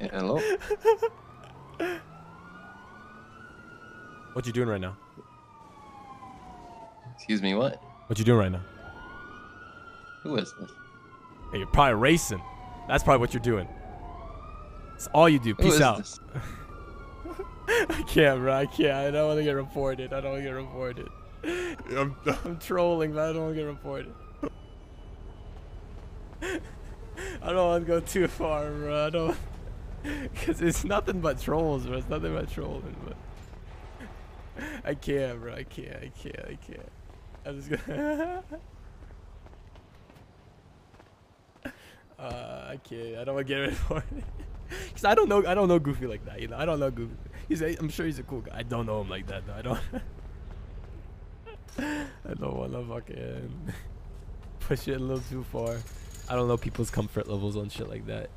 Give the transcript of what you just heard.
Yeah, hello? What you doing right now? Excuse me, what? What you doing right now? Who is this? Hey, you're probably racing. That's probably what you're doing. That's all you do. Peace out. this? I can't, bro. I can't. I don't want to get reported. I don't want to get reported. I'm, I'm trolling, but I don't want to get reported. I don't want to go too far, bro. I don't. Because it's nothing but trolls, bro. It's nothing but trolling, but. I can't, bro. I can't. I can't. I can't. I'm just gonna. uh, I can't. I don't want to get reported. Cause I don't know. I don't know Goofy like that. You know. I don't know Goofy. He's. I'm sure he's a cool guy. I don't know him like that. though. I don't. I don't want to fucking push it a little too far. I don't know people's comfort levels on shit like that.